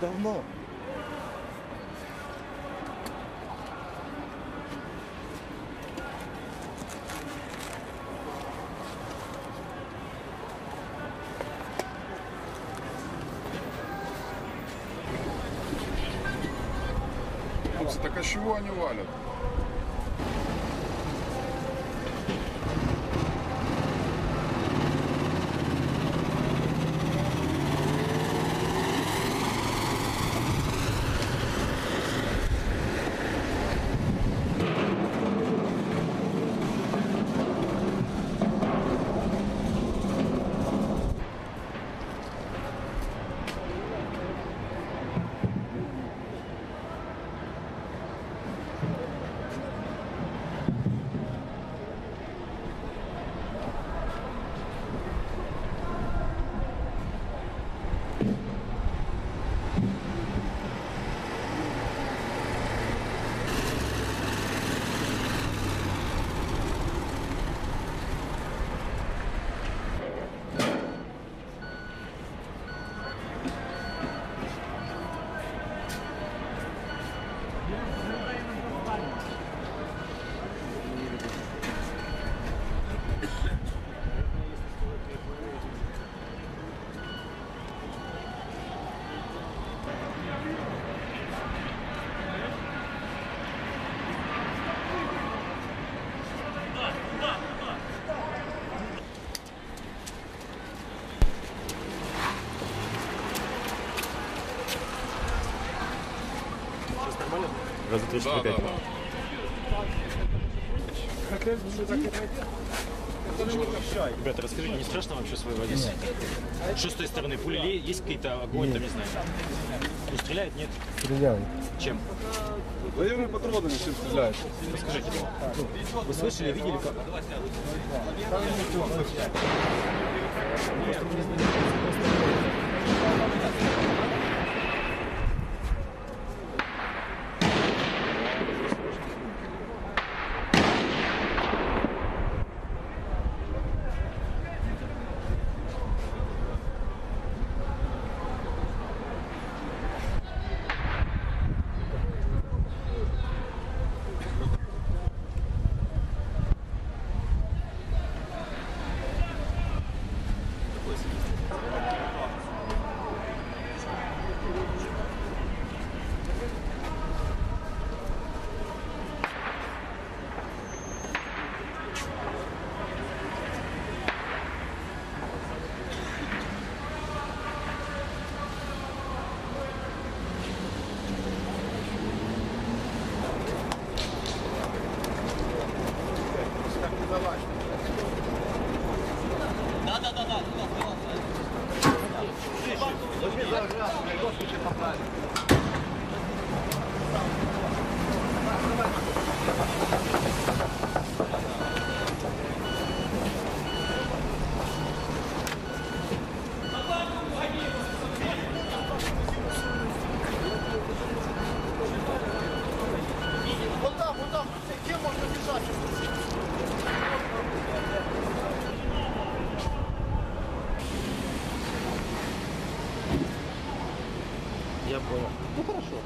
давно. Так а чего они валят? Раза три, Да, четыре, да. Ребята, расскажите, не страшно вообще свой водитель? Что с той стороны? Пули ли- есть какие-то огонь, там, не знаю? Не стреляет, нет? Стреляли. Чем? Военные патроны всем стреляют. Расскажите. Вы слышали, видели, как? Я понял. Ну хорошо.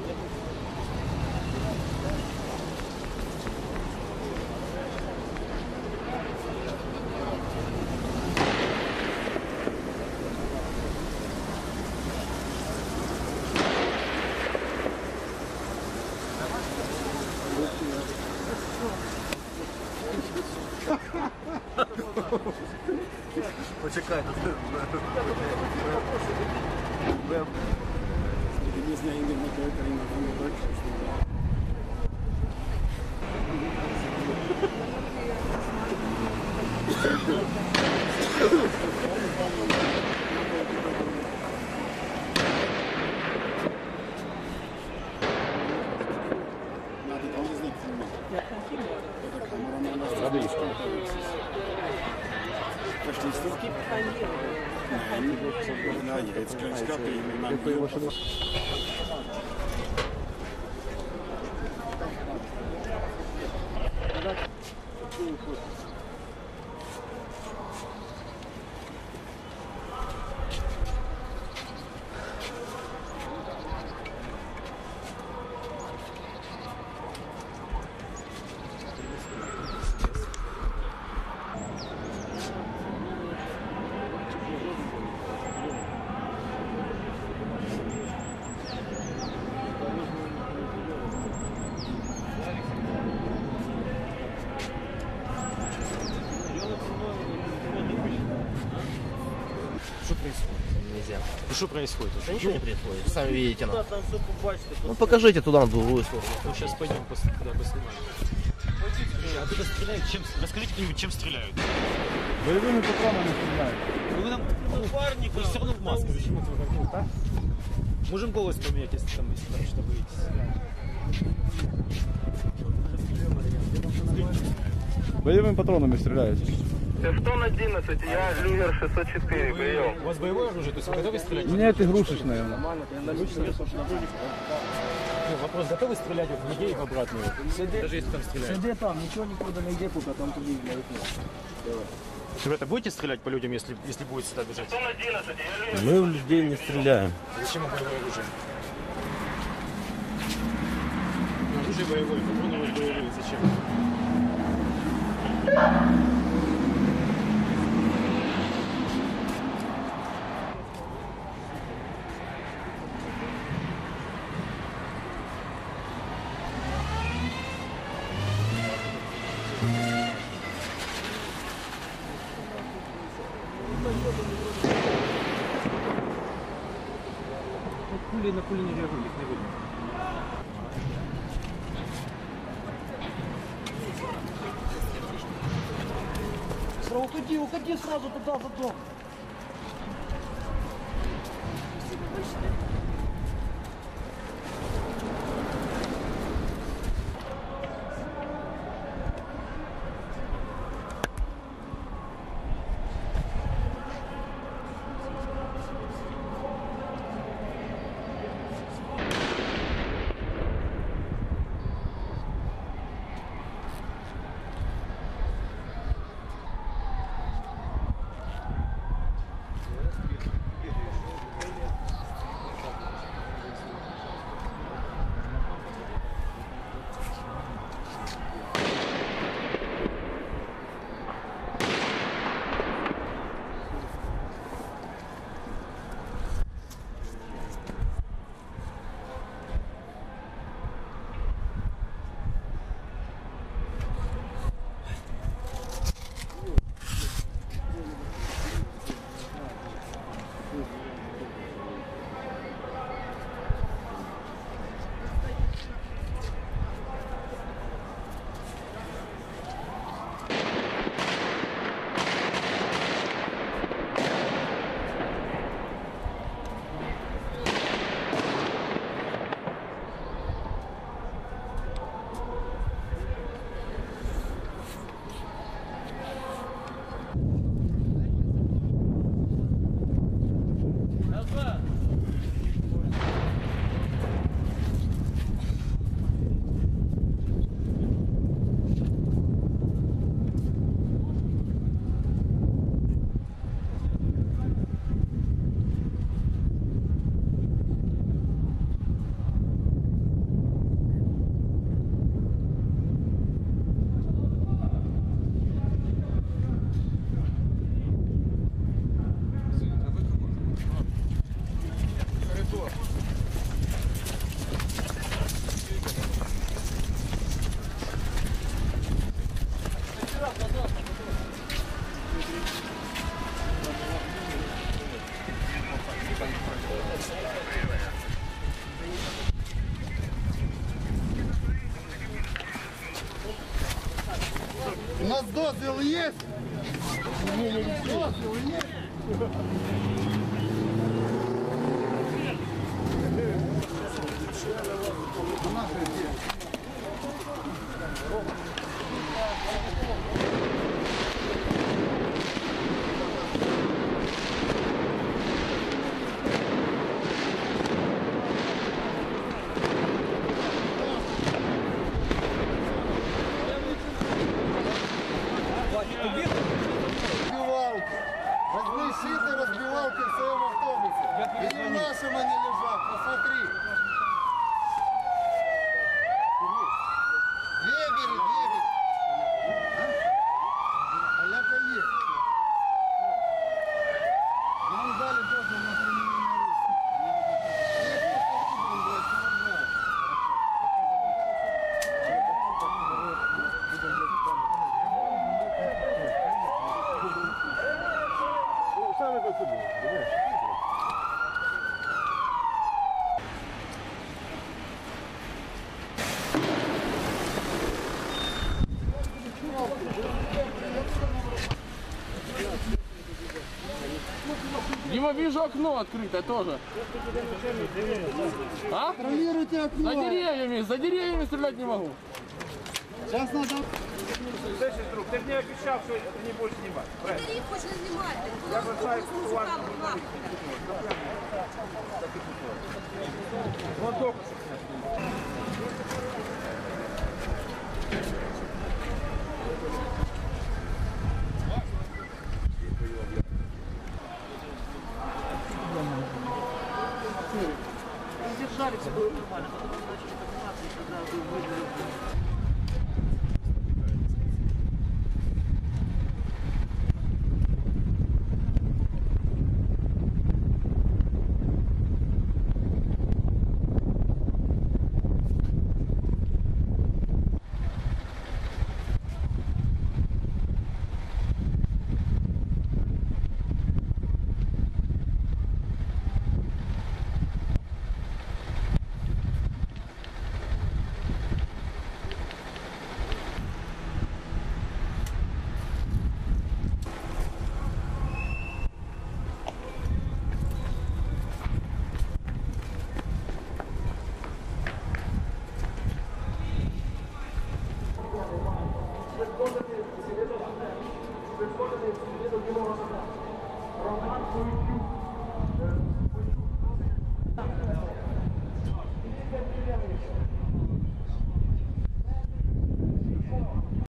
Почекайте. wir sind ja irgendwie im Hotel bei jemand anderem Deutsch gesprochen. Ja, da kann man dann anders. Da bin ich schon. wartość listówki? Nie, nie, nie, происходит? Нельзя. Ну что происходит? Да ничего не происходит. Сами видите нас. Ну покажите туда на другую сторону. Ну сейчас пойдем пос... да, поснимаем. А туда стреляют чем? Расскажите кто-нибудь, чем стреляют? Боевыми патронами стреляют. Ну вы нам ну, вы все равно в маске. Зачем это вы так? Можем голос поменять, если там, если там что боитесь. Боевыми патронами стреляют. Эштон 11, я Люгер 604, прием. У вас боевое оружие, то есть вы готовы стрелять? У меня это игрушечное. нормально. Вопрос, готовы стрелять в людей в обратную? Сиди, Даже если там стреляют. Сиди там, ничего никуда не иди, пока там туди для Давай. Ребята, будете стрелять по людям, если, если будете сюда бежать? Мы в людей не стреляем. А зачем боевое оружие? Оружие боевое, патроны боевые, зачем? Пули на пули не реагируют, их не видно. Сразу уходи, уходи сразу туда за дом. поки в своем автобусе. І ні в нашому, ні Вижу, вижу окно открытое тоже. А? Контролируйте За окно. деревьями, за деревьями стрелять не могу. Сейчас надо... Тариф хоч не знімайте. Я вважаю, що у вас Держали, все было нормально. Потом начали подниматься, и тогда вызвали